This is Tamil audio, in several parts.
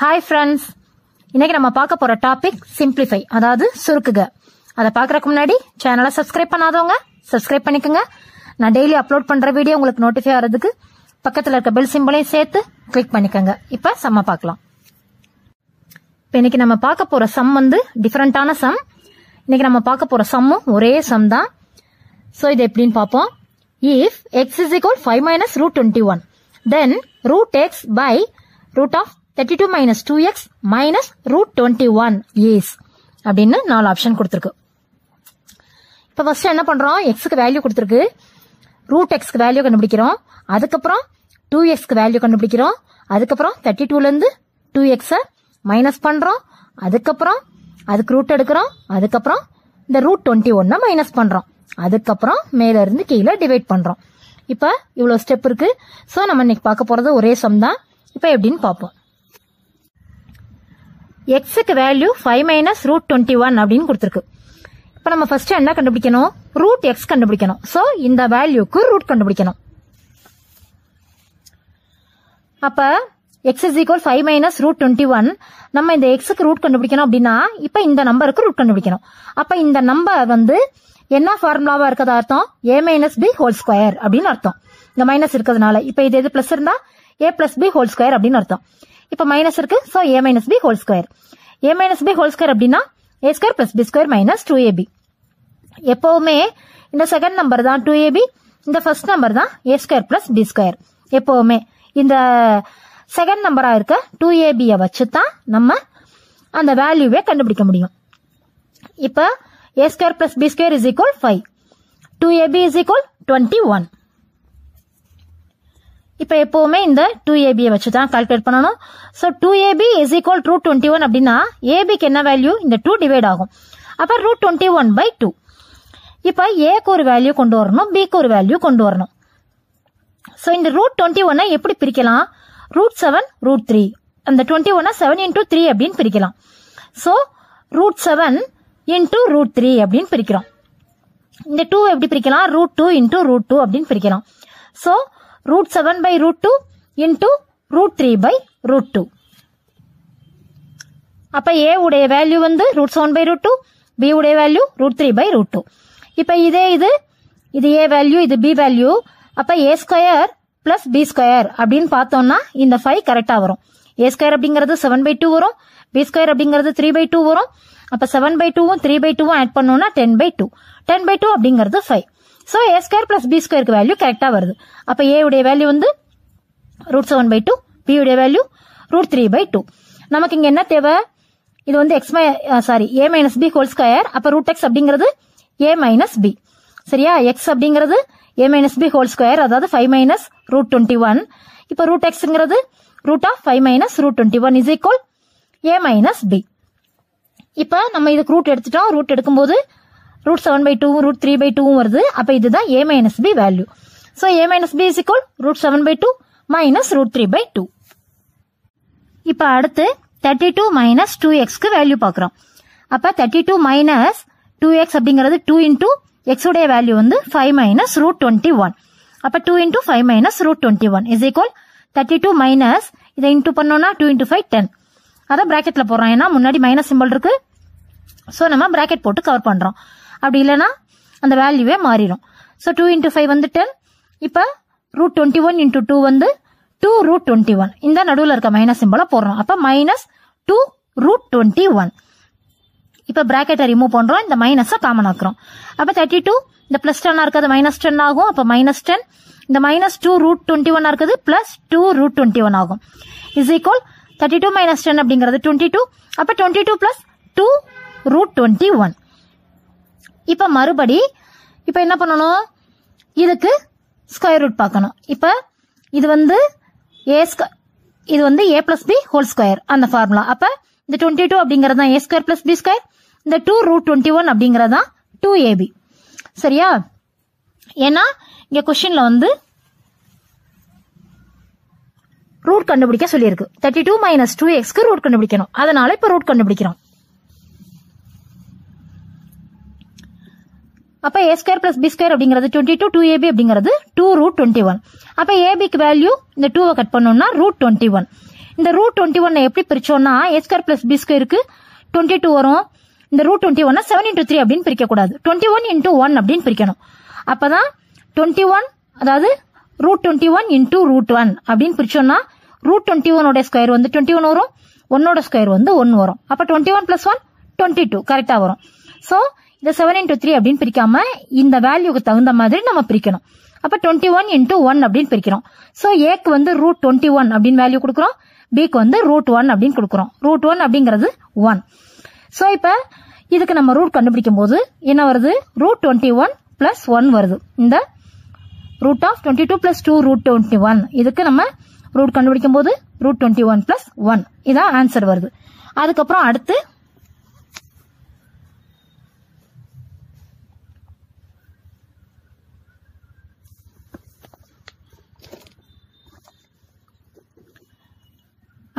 ஹாய் ஃப்ரெண்ட்ஸ் இன்னைக்கு நம்ம பார்க்க போற டாபிக் சிம்பிளிஃபை அதாவது சுருக்குக. அதை பார்க்கறதுக்கு முன்னாடி சேனலை சப்ஸ்கிரைப் பண்ணாதவங்க சப்ஸ்கிரைப் பண்ணிக்கோங்க. நான் டெய்லி அப்லோட் பண்ற வீடியோ உங்களுக்கு நோட்டிஃபை ஆகிறதுக்கு பக்கத்தில் இருக்க பெல் சிம்பிளையும் சேர்த்து கிளிக் பண்ணிக்கோங்க. இப்போ செம்ம பார்க்கலாம். இப்போ இன்னைக்கு நம்ம பார்க்க போற சம் வந்து டிஃப்ரெண்டான சம் இன்னைக்கு நம்ம பார்க்க போற சம்மும் ஒரே சம் தான். ஸோ இது எப்படின்னு பார்ப்போம். If X is equal five minus root twenty one then root X by root of thirty two minus two X minus root twenty one is அப்படின்னு நாலு ஆப்ஷன் கொடுத்துருக்கு. இப்போ ஃபர்ஸ்ட் என்ன பண்றோம்? எக்ஸுக்கு வேல்யூ கொடுத்துருக்கு. ரூட் எக்ஸ்க்கு வேல்யூ கண்டுபிடிக்கிறோம். அதுக்கப்புறம் டூ எக்ஸ்க்கு வேல்யூ கண்டுபிடிக்கிறோம். அதுக்கப்புறம் தேர்ட்டி டூலேருந்து டூ எக்ஸை மைனஸ் பண்ணுறோம் அதுக்கப்புறம் அதுக்கு ரூட் எடுக்கிறோம். அதுக்கப்புறம் இந்த ரூட் டுவெண்ட்டி ஒன்னை மைனஸ் பண்ணுறோம் அதுக்கப்புறம் மேலேருந்து கீழே டிவைட் பண்ணுறோம் இப்போ இவ்வளோ ஸ்டெப் இருக்குது ஸோ நம்ம இன்னைக்கு பார்க்க போகிறது ஒரே சம் தான். இப்போ எப்படின்னு பார்ப்போம். எக்ஸுக்கு value five minus root twenty one அப்படின்னு கொடுத்துருக்கு. இப்போ நம்ம ஃபர்ஸ்ட் என்ன கண்டுபிடிக்கணும்? ரூட் எக்ஸ் கண்டுபிடிக்கணும். ஸோ இந்த வேல்யூக்கு ரூட் கண்டுபிடிக்கணும். அப்போ X is equal five minus root twenty one நம்ம இந்த எக்ஸுக்கு ரூட் கண்டுபிடிக்கணும் அப்படின்னா இப்போ இந்த நம்பருக்கு ரூட் கண்டுபிடிக்கணும். அப்போ இந்த நம்பர் வந்து என்ன ஃபார்முலாவா இருக்கிறது அர்த்தம்? A minus B whole square அப்படின்னு அர்த்தம். இந்த மைனஸ் இருக்கிறதுனால. இப்போ இது எது பிளஸ் இருந்தா? A plus B whole square அப்படின்னு அர்த்தம். இப்போ மைனஸ் இருக்கு. So A minus B whole square A minus B whole square அப்படின்னா A square plus B square minus two AB எப்பவுமே இந்த செகண்ட் நம்பர் தான் டூ ஏபி இந்த ஃபர்ஸ்ட் நம்பர் தான் A square plus B square எப்பவுமே. இந்த செகண்ட் நம்பராக இருக்க டூ ஏபியை வச்சு தான் நம்ம அந்த வேல்யூவே கண்டுபிடிக்க முடியும். இப்போ A square plus B square is equal five two AB is equal twenty one இப்போ எப்பவுமே இந்த டூ ஏபியை வச்சு தான் கால்குலேட் பண்ணணும். So two AB is equal root twenty one அப்படின்னா ஏபிக்கு என்ன வேல்யூ இந்த டூ டிவைட் ஆகும். அப்போ root twenty one by two இப்போ ஏக்கு ஒரு வேல்யூ கொண்டு வரணும் பிக்கு ஒரு வேல்யூ கொண்டு வரணும். ஸோ இந்த ரூட் டுவெண்ட்டி ஒன்னை எப்படி பிரிக்கலாம்? ரூட் செவன் ரூட் த்ரீ அந்த டுவெண்ட்டி ஒன்னை செவன் இன்டூ த்ரீ அப்படின்னு பிரிக்கலாம். So root seven into root three அப்படின்னு பிரிக்கிறோம். இந்த டூ எப்படி பிரிக்கலாம்? Root two into root two அப்படின்னு பிரிக்கலாம். So root seven by root two into root three by root two அப்ப ஏ உடைய வேல்யூ வந்து root seven by root two B உடைய value root three by root two இப்ப இதே இது இது ஏ வேல்யூ இது பி வேல்யூ அப்ப A square plus B square அப்படின்னு பார்த்தோம்னா இந்த ஃபைவ் கரெக்டா வரும். ஏ ஸ்கொயர் அப்படிங்கிறது செவன் பை டூ வரும். பி ஸ்கொயர் அப்படிங்கிறது த்ரீ பை டூ வரும். அப்ப செவன் பை டூவும் த்ரீ பை டூவும் ஆட் பண்ணோம்னா ten by two ten by two அப்படிங்கிறது five so A square plus B ஸ்கொயருக்கு வேல்யூ கரெக்டாக வருது. அப்போ ஏ உடைய வேல்யூ வந்து root seven by two B உடைய value root three by two நமக்கு இங்கே என்ன தேவை? இது வந்து X my sorry A minus B whole square அப்போ ரூட் எக்ஸ் அப்படிங்கிறது ஏ மைனஸ் பி சரியா? எக்ஸ் அப்படிங்கிறது A minus B whole square அதாவது five minus root twenty one இப்போ root எக்ஸுங்கிறது root of five minus root twenty one is equal A minus B இப்போ நம்ம இதுக்கு ரூட் எடுத்துட்டோம். ரூட் எடுக்கும்போது ரூட் செவன் பை டூவும் ரூட் த்ரீ பை டூவும் வருது. அப்போ இதுதான் A minus B value so A minus B is root seven by two minus root three by two இப்போ அடுத்து தேர்ட்டி டூ மைனஸ் டூ எக்ஸ்க்கு வேல்யூ பார்க்குறோம். அப்போ thirty two minus two X அப்படிங்கிறது டூ இன்டூ எக்ஸ் வேல்யூ வந்து five minus root twenty one அப்போ two into five minus root twenty one is equal thirty two minus இதை இன்டூ பண்ணோம்னா டூ இன்டூ ஃபைவ் டென் அதை ப்ராக்கெட்டில் போடுறோம். ஏன்னா முன்னாடி மைனஸ் சிம்பிள் இருக்கு. ஸோ நம்ம ப்ராக்கெட் போட்டு கவர் பண்ணுறோம் அப்படி இல்லைன்னா அந்த வேல்யூவே மாறிடும் ஸோ டூ இன்ட்டு ஃபைவ் வந்து டென் இப்போ root twenty one into two வந்து டூ ரூட் டுவெண்ட்டி ஒன் இந்த நடுவில் இருக்க மைனஸ் சிம்பிளை போடுறோம். அப்போ minus two root twenty one இப்போ பிராக்கெட்டை ரிமூவ் பண்ணுறோம் இந்த மைனஸை காமன் ஆக்குறோம். அப்போ தேர்ட்டி டூ இந்த ப்ளஸ் டென்னாக இருக்கிறது மைனஸ் டென் ஆகும். அப்போ மைனஸ் டென் இந்த minus two root twenty one இருக்குது. Plus two root twenty one ஆகும். Is equal thirty two minus ten அப்படிங்கிறது டுவெண்ட்டி டூ அப்போ twenty two plus two root twenty one இப்போ மறுபடி இப்போ என்ன பண்ணணும்? இதுக்கு ஸ்கொயர் ரூட் பார்க்கணும். இப்போ இது வந்து ஏ இது வந்து A plus B whole square அந்த ஃபார்முலா அப்போ இந்த டுவெண்ட்டி டூ அப்படிங்கிறது தான் A square plus B square இந்த டூ ரூட் டுவெண்ட்டி ஒன் அப்படிங்கிறது தான் டூ ஏபி சரியா? ஏன்னா இங்க கொஸ்டின்ல வந்து ரூட் கண்டுபிடிக்க சொல்லியிருக்கு. தேர்ட்டி டூ மைனஸ் டூ எக்ஸ்க்கு ரூட் கண்டுபிடிக்கணும். அதனால இப்ப ரூட் கண்டுபிடிக்கிறோம். அப்ப A square plus B square அப்படிங்கிறது twenty two two A B அப்படிங்கிறது டூ ரூட் டுவெண்ட்டி ஒன் அப்ப ஏபிக்கு வேல்யூ இந்த டூவை கட் பண்ணோம்னா ரூட் டுவெண்ட்டி ஒன் இந்த ரூட் டுவெண்ட்டி ஒன் எப்படி பிரிச்சோம்னா ஏ ஸ்கொயர் பிளஸ் பி ஸ்கொயருக்கு டுவெண்ட்டி டூ வரும். இந்த root twenty one seven into three அப்படின்னு பிரிக்க கூடாது டுவெண்ட்டி ஒன் இன்டூ ஒன் அப்படின்னு பிரிக்கணும். அப்பதான் டுவெண்ட்டி ஒன் அதாவது root twenty one into root one அப்படின்னு பிரிச்சோம்னா ரூட் டுவெண்ட்டி ஒனோட ஸ்கொயர் வந்து டுவெண்ட்டி ஒன் வரும் ஒன்னோட ஸ்கொயர் வந்து ஒன் வரும். அப்ப twenty one plus one twenty two கரெக்டா வரும். ஸோ இந்த செவன் இன்டூ த்ரீ அப்படின்னு பிரிக்காம இந்த வேல்யூக்கு தகுந்த மாதிரி நம்ம பிரிக்கணும். அப்ப டுவெண்ட்டி ஒன் இன்டூ ஒன் அப்படின்னு பிரிக்கிறோம். ஸோ ஏக்கு வந்து ரூட் டுவெண்ட்டி ஒன் அப்படின்னு வேல்யூ கொடுக்குறோம். பிக்கு வந்து ரூட் ஒன் அப்படின்னு கொடுக்குறோம். ரூட் ஒன் அப்படிங்கிறது ஒன் ஸோ இப்போ இதுக்கு நம்ம ரூட் கண்டுபிடிக்கும் போது என்ன வருது? Root twenty one plus one வருது. இந்த root of twenty two plus two root twenty one இதுக்கு நம்ம ரூட் கண்டுபிடிக்கும் போது root twenty one plus one இதான் ஆன்சர் வருது. அதுக்கப்புறம் அடுத்து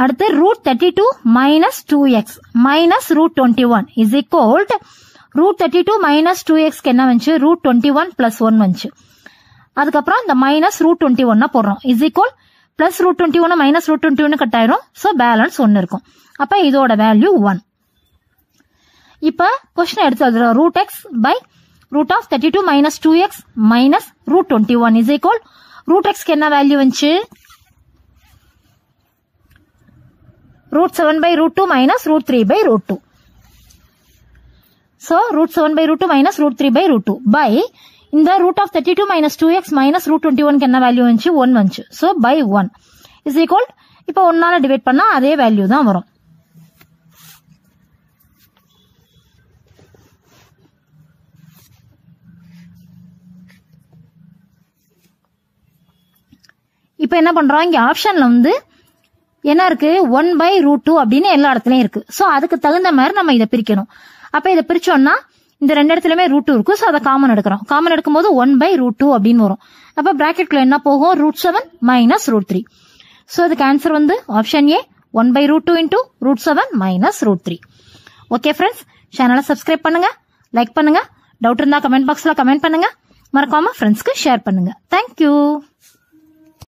அடுத்து root thirty two minus two X minus root twenty one is equal root thirty two minus two எக்ஸ்க்கு என்ன வந்துச்சு? Root twenty one plus one வந்துச்சு. அதுக்கப்புறம் இந்த மைனஸ் ரூட் டுவெண்ட்டி ஒன்னா போடுறோம். Is equal plus root twenty one minus root twenty one cut ஆயிரும் ஸோ பேலன்ஸ் ஒன்று இருக்கும். அப்போ இதோட வேல்யூ ஒன் இப்போ கொஸ்டின் எடுத்து எழுதுறோம். Root X by root of thirty two minus two X minus root twenty one is equal root எக்ஸ்க்கு என்ன வேல்யூ வந்துச்சு? Root 7 by root 2 minus root 3 by root 2. So, root 7 by root 2 minus root 3 by root 2 by இந்த root of 32 minus 2x minus root 21 க்கு என்ன வேல்யூ வந்துச்சு 1 வந்துச்சு so by 1 is equal இப்போ 1 நால டிவைட் பண்ணா அதே வேல்யூ தான் வரும் இப்போ என்ன பண்றோம் இங்க ஆப்ஷன்ல வந்து என்ன இருக்கு? ஒன் பை ரூட் டூ அப்படின்னு எல்லா இடத்துலயும் இருக்கு. சோ அதுக்கு தகுந்த மாதிரி நம்ம இதை பிரிக்கணும். அப்ப இதை பிரிச்சோம்னா இந்த ரெண்டு இடத்துலயுமே ரூட் டூ இருக்கு. சோ அதை காமன் எடுக்கிறோம். காமன் எடுக்கும்போது ஒன் பை ரூட் டூ அப்படின்னு வரும். அப்ப பிராக்கெட்ல என்ன போகும்? Root seven minus root three so அதுக்கு ஆன்சர் வந்து option A one by root two into root seven minus root three okay friends சேனலை சப்ஸ்கிரைப் பண்ணுங்க. லைக் பண்ணுங்க. டவுட் இருந்தா கமெண்ட் பாக்ஸ்ல கமெண்ட் பண்ணுங்க. மறக்காம ஃப்ரெண்ட்ஸ்க்கு ஷேர் பண்ணுங்க. தேங்க்யூ